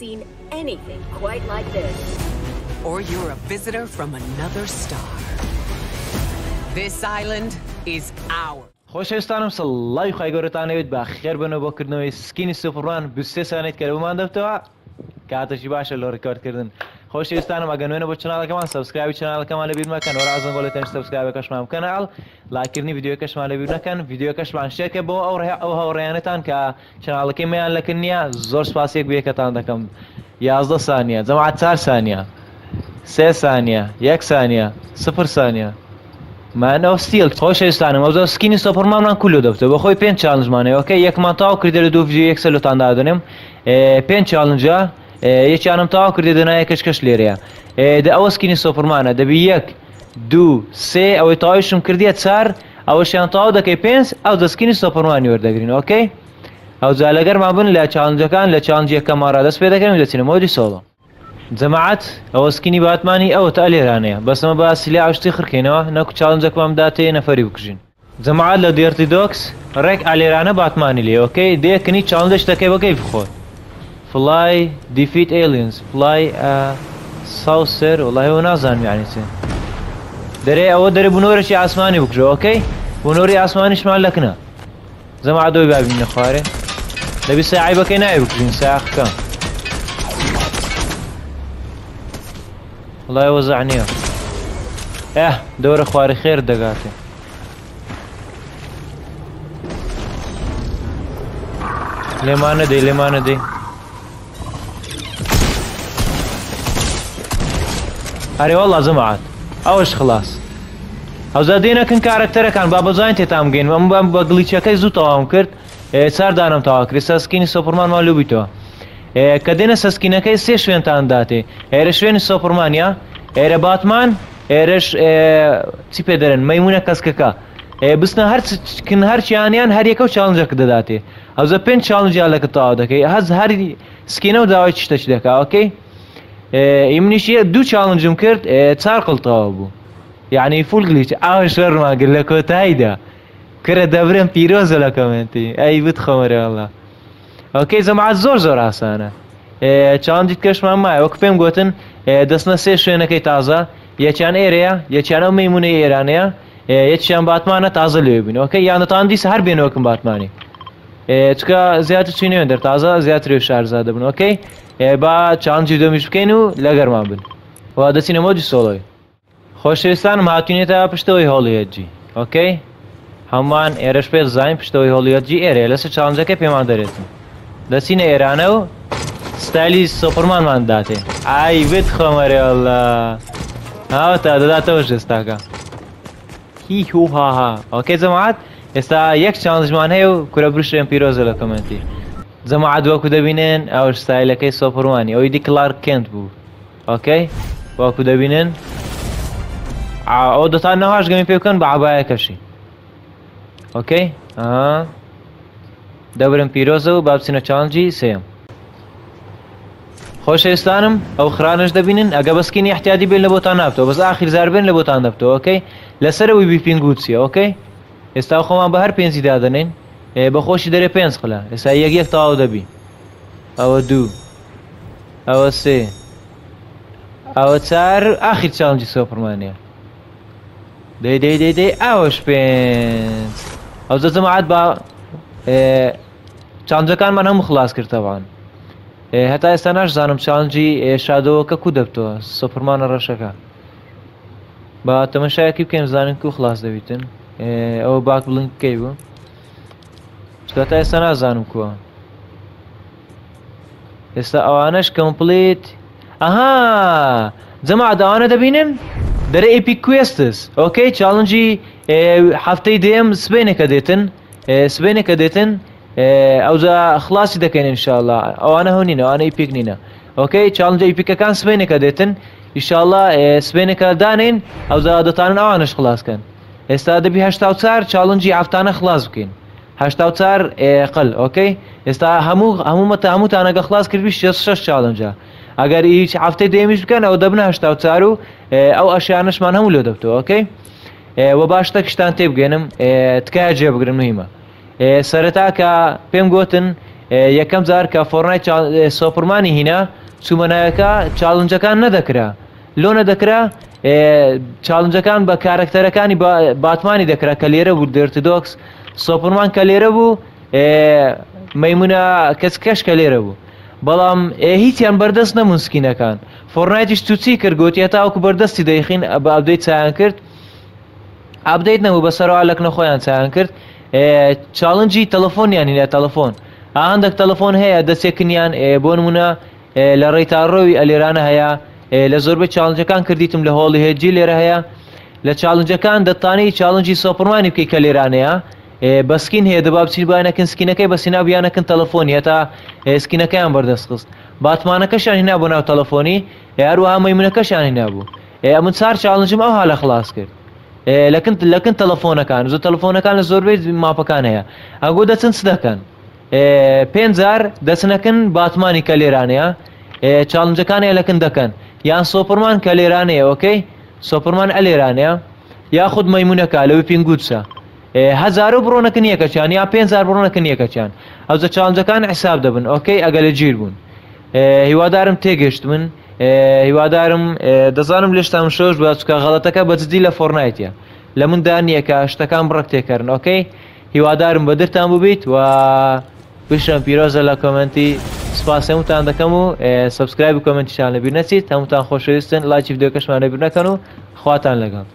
seen anything quite like this. Or you're a visitor from another star. This island is ours. خۆشێستانم سڵی خی گەورتانەوێت با خێر بنەوە بۆ کردنەوەی سکینی سوپڕوان بسێ سانێت کەرەوەمان دەبتەوە کاتەشی باشە لۆ ڕکاردکردن. خۆشیێستانم ئەگەنوێنە بۆ چناڵەکەمان سبسکرایبی چناڵەکەمان لە بیرمەکەن وەرازم بۆ لە تەنج سبسکرایبە کەشمان کەناڵ لاکردنی یددیو کەشمان لە بیرەکەن یددیو کەشمان شێکە بۆ ئەو ئەو هەوڕیانەتان کە چناڵەکەی میان لەکن نییە زۆر سپاسێک بێکەتان دەکەم یازدە سانیە جەماعات چار سانیە سێ سانیە یەک سانیە سفر سانیە. مانەوە سیل خۆشێستانم ئەو سکینی سۆپەرمانان کولو دەبتە بە خۆی پێنج چالنجمانەوەکە یەکمان تاو کردێ لە دوو ڤیدیو یەکسەلوتان دادنم پێنج چالنجە یەکیانم تاوا کردی دەنایە کەشکەش لێرەیە دە ئەوەسکینی سۆپرمانە دەبی یەک دوو سێ ئەوەی تاویشم کردیە چار ئەوە شیان تاوا دەکەی پێنج ئەو دەستکینی سۆپەروانی وەردەگرین ئۆکەی ئەو جالەگەرمان بن لە چاندەکان لە چاندیەکە مارا دەست پێ دەکەن دەچینە مۆدی سۆڵە جەماعات ئەوە سکینی باتمانی ئەو تا لێرانەیە بەسمە باسیلی ئاشتی خڕکەینەوە نەکو چاندەکەم داتەیە نەفەری بکژین جەماعات لە دیێرتی دۆکس ڕێک ئالێرانە باتمانی لێ ئۆکەی دێکنی چاندەشتەکەی بەکەی بخۆت فلاي ديفيت ايلينز فلاي ساوسر والله هو نازان يعني سين دري او دري بنور شي عسماني بكره اوكي بنوري عسماني شمال لكنا زي ما عدو باب من خواري لبي ساعي بكي نايبك بين ساعة كان والله وزعني اه دور خواري خير دقاتي لمانه دي لمانه دي هەرێوەڵا زمعات ئەوش خلاص ئەوزە دێنەکن کارکتەرەکان با بەزانین تێتام گەین ئەم بەم بە گلیچەکەی زوو تەواوم کرد ساردانم تاوا کریسەسکینی سۆپرمانمان لوبییتەوە کە دێنە سەسکینەکەی سێ شوێنتانداتێ هێرە شوێنی سۆپرمانیا ئێرە باتمان ئێرەش چی پێ دەرن مەمونە کەسکەکە بستە هەرکن هەرچیانیان هەریەکە و چاڵنجەکە دەداتێ ئەوزە پێنج چاڵنجیا لەکە تاوا دەکەی هەز هەری سکینە و داوای چتەش دەکاوەکەی ئیمنیشیە دوو چاڵنجم کرد چار قڵتەوە بوو یعنی فولگلیچ ئاوش وەرماگر لە کۆتاییدا کرە دەبرم پیرۆزە لە کەمنتی ئەی بت خەمەرەڵە ئەوکەی زەماعات زۆر زۆر ئاسانە چاندیت کەشمان مای وەک پێم گوتن دەستنە سێ شوێنەکەی تازە یەکیان ئێرەیە یەکیانە مەمونەی ئێرانەیە یەکیان باتمانە تازە لێ بینەوەکە یانەتان دیس هەر بێنەوەکم باتمانی چکە زیاتر چی نوێن دەرتازە زیاتر شارزا دەبن ئۆکەی با چاندجی دۆمیش بکەین و لە گەرمان بن وا دەچینە مۆجی سۆڵۆی خۆشویستان ماتونێتە پشتەوەی هەڵیەتجی ئۆکەی هەمووان ئێرەش پێ زانین پشتەوەی هەڵیەتجی ئێرە لەسە چاندەکە پێمان دەرێتن دەچینە ئێرانە و ستایلی سۆپەرمانمان داتێ ئای بێت خۆمەرێڵە هاوە تا دەداتەوە ژێستاکە هی هوهاها ئۆکەی جەماعات ئێستا یەک چانزمان هەیە و کورە بروشێن پیرۆزە لە کمەتی جەمە عدوەکو دەبینێن ئەوش سایلەکەی سۆپڕوانی ئەوی دی کلار کند بوو ئۆکەی واکو دەبینن ئەو دەتان نەهاش گەمی پێ بکەن بە عباە کەشی ئۆکەی دەبرم پیرۆزە و بابچینە چانجی سێم خۆشەویستانم ئەو خرانش دەبینن ئەگە بەسکینی احتیادی بێن لە بۆتان نابتەوە بەس ئاخیر زار بێن لە بۆتان دەبتەوە ئۆکەی لەسەر ئەوی بیپینگوچی ئۆکەی ئێستا خۆمان بە هەر پێنجی دادنین بەخۆشی دەرێ پێنج خلا ئێستا یەک یەک تاو دەبی ئەوە دوو ئەوە سێ ئەوە چار ئاخی چاڵنجی سۆپڕمانە دەی دەی دەی دەی ئەوەش پێنج ئەو دەزەمەعات با چاندەکانمان هەموو خلاص کردتەوان هەتا ئێستا ناشزانم چاندجی شادەوەکە کو دەبتەوە سۆپڕمانە ڕەشەکە با تەمەشایەکی بکەم زانن کو خلاص دەویتن ئەوە باک بڵند بکەی بوو چکە تا ئێستا نازانم کووە ئێستا ئەوانەش کەمپلیت ئەها جەما داوانە دەبینن دەرە ئیپی کوێستس ئۆکەی چاڵنجی هەفتەی دێم سبێنێکە دێتن سبێنێکە دێتن ئەوجا خلاصی دەکەین انشاءله ئەوانە هەونینە ئەوانە ئیپیک نینە ئۆکەی چاڵنجە ئیپیکەکان سبێنێکە دێتن ئیشاءله سبێنێکە دانین ئەوجا دەتانن ئەوانش خلاصکەن ئێستا دەبی هشتا چار چاڵنجی ئافتانە خلاص بکەین هشتا چار قل ئۆکەی ئێستا هەموو هەمومەتە هەمووتانەگە خلاص کردوی 6 چاڵنجە ئەگەر هیچ هەفتەی دێمیش بکەن ئەو دەبنە هشتا چار و ئەو ئەشیانشمان هەموو لێ دەبتەوە ئۆکەی وە باشتە کشتان تێبگەێنم تکایە جێبگرن مهمە سەرەتا کە پێم گوتن یەکەم جار کە فۆرنای سۆپرمانی هینە چوومەنایەکە چاڵنجەکان نەدەکرا لۆ نەدەکرا چاڵنجەکان بە کارکتەرەکانی باتمانی دەکرا کە لێرە بوو دەرتدۆکس سۆپڕمان کە لێرە بوو مەمونە کەس کەش کە لێرە بوو بەڵام هیچیان بەردەست نەمونسکینەکان فۆرنایتیش توچی کرد گوتیە تاوکو بەردەستی دەیخین بە ئابدەیت چایان کرد ئابدەیت نەبوو بەسەرەوە لەک نەخۆیان چایان کرد چاڵنجی تەلەفۆنیانی لە تەلەفۆن ئاهندێک تەلەفۆن هەیە دەسێکنیان بۆ نمونە لە ڕێتاڕۆوی ئەلێرانە هەیە لە زۆربەی چاڵنجەکان کردیتم لە هۆڵی هێجی لێرە هەیە لە چاڵنجەکان دەتانەی چاڵنجی سۆپڕمانی بکەی کە لێرانەیە بەسکین هەیە دەبا بچین بانەکن سکینەکەی بە سینابیانەکەن تەلەفۆنی هەتا سکینەکەیان بەردەست خست باتمانەکەشان هینا بۆ ناو تەلەفۆنی هەروەها مەیمونەکەشان هینا بوو من چار چاڵنجم ئەو حالە خلاص کرد لەکن لەکن تەلەفۆنەکان زۆ تەلەفۆنەکان لە زۆربەی ماپەکان هەیە ئەگۆ دەچن چ دەکەن پێنجار دەچنەکەن باتمانی کە لێرانەیە چاڵنجەکان هەیە لەکن دەکەن یان سۆپڕمان کە لێرانەیەوەکەی سۆپڕمان ئەلێرانەیە یاخود مەمونونەکە لەوی پێنگوتسە هزار و بڕۆنەکە نیەکەچیان یا 500 بڕۆنەکە نیەکەچیان ئەوزە چاندەکان حساب دەبن ئۆکەی ئەگە لە گیر بوون هیوادارم تێگەشت من هیوادارم دەزانم لێشتام شۆش بچکە غەڵەتەکە بەجددی لە فۆرنایتە لە مندا نیەکە شتەکان بڕک تێکردن ئۆکەی هیوادارم بەدرتان ببیت و بشم پیرۆزە لە کۆمەنتی سپاس هەمووتان دەکەم و سبسکرایب و کمنتیشان لەبیر نەچیت هەمووتان خۆشەویستن لاچی دۆکەشمانە بیر نەکەن و خواتان لەگەڵ